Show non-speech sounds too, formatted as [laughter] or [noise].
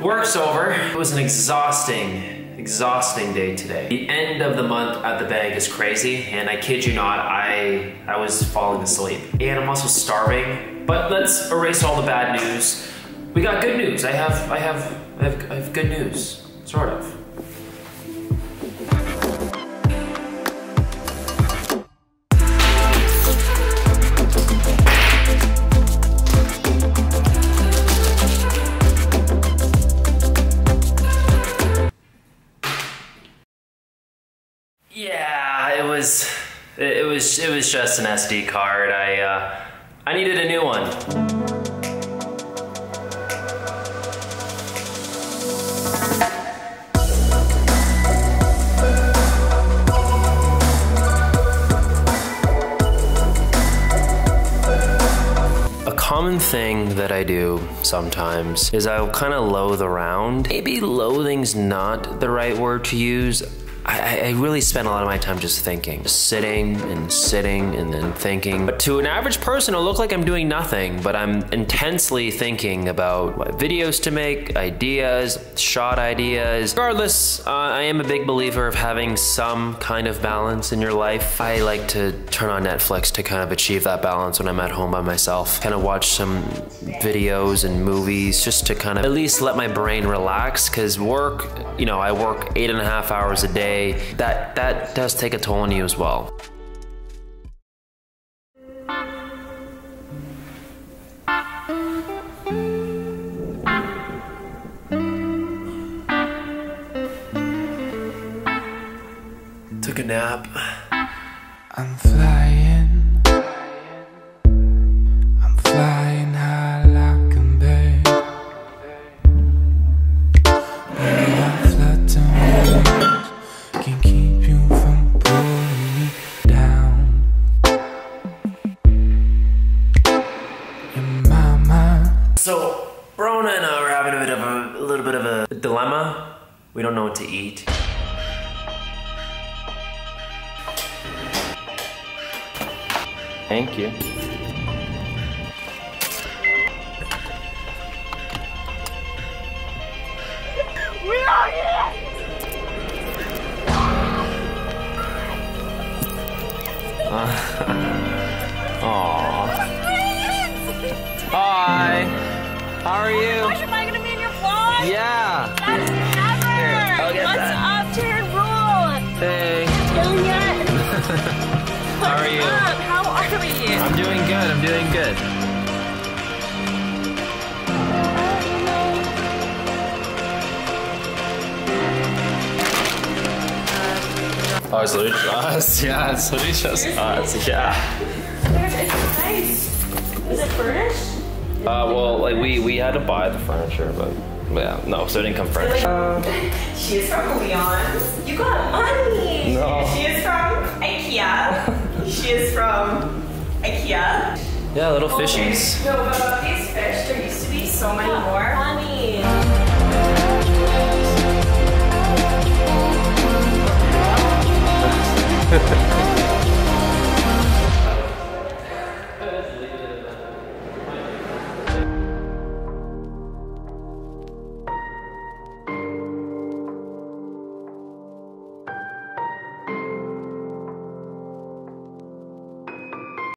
Work's over. It was an exhausting, exhausting day today. The end of the month at the bank is crazy, and I kid you not, I I was falling asleep. And I'm also starving. But let's erase all the bad news. We got good news. I have I have I have, I have good news. Sort of. Was it was it was just an SD card. I uh, I needed a new one. A common thing that I do sometimes is I'll kind of loathe around. Maybe loathing's not the right word to use. I, I really spend a lot of my time just thinking, just sitting and sitting and then thinking. But to an average person, it'll look like I'm doing nothing, but I'm intensely thinking about what videos to make, ideas, shot ideas. Regardless, uh, I am a big believer of having some kind of balance in your life. I like to turn on Netflix to kind of achieve that balance when I'm at home by myself. Kind of watch some videos and movies just to kind of at least let my brain relax because work, you know, I work eight and a half hours a day. That that does take a toll on you as well. Took a nap. I'm flying. So Bronagh and I are having a bit of a, a little bit of a dilemma. We don't know what to eat. Thank you. [laughs] Aww. Hi. How are you? Gosh, am I gonna be in your vlog? Yeah. That's ever. Here, I'll get What's that. up, Jared Rule? Hey. Yet? [laughs] How are you? Up? How are we? I'm doing good. I'm doing good. Oh, it's literally us. [laughs] Yeah, it's literally just us. Yeah. Uh, well, like we we had to buy the furniture, but yeah, no, so it didn't come furnished. [laughs] She is from Leon. You got money. No. She is from IKEA. she is from IKEA. Yeah, little fishies. No, but about these fish, there used to be so many more. Funny. [laughs]